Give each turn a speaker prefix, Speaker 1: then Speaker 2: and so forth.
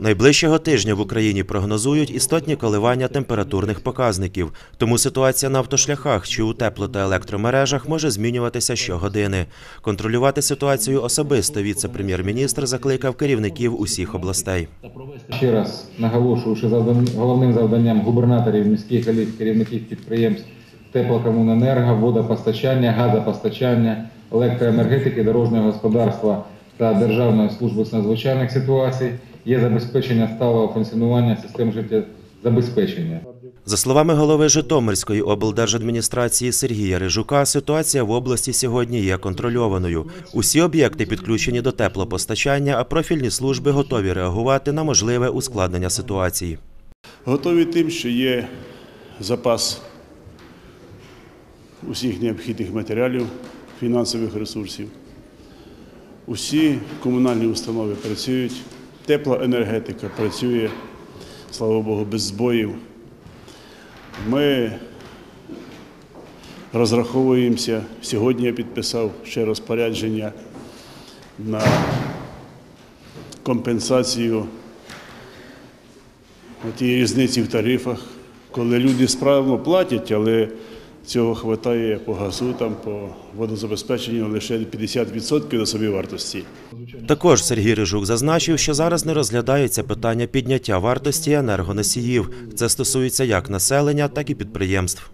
Speaker 1: Найближчого тижня в Україні прогнозують істотні коливання температурних показників, тому ситуація на автошляхах чи у тепло та електромережах може змінюватися щогодини. Контролювати ситуацію особисто віце-прем'єр-міністр закликав керівників усіх областей.
Speaker 2: Ще раз наголошую, що головним завданням губернаторів, міських голів, керівників підприємств теплокомуненерго, водопостачання, газопостачання, електроенергетики, дорожнього господарства та Державної служби з надзвичайних ситуацій є забезпечення сталого функціонування систем життєзабезпечення.
Speaker 1: За словами голови Житомирської облдержадміністрації Сергія Рижука, ситуація в області сьогодні є контрольованою. Усі об'єкти підключені до теплопостачання, а профільні служби готові реагувати на можливе ускладнення ситуації.
Speaker 3: Готові тим, що є запас усіх необхідних матеріалів, фінансових ресурсів. Усі комунальні установи працюють, теплоенергетика працює, слава Богу, без збоїв. Ми розраховуємося. Сьогодні я підписав ще розпорядження на компенсацію тієї різниці в тарифах, коли люди справно платять, але цього вистачає по газу, там, по водозабезпеченню лише 50% до собівартості.
Speaker 1: Також Сергій Рижук зазначив, що зараз не розглядається питання підняття вартості енергоносіїв. Це стосується як населення, так і підприємств.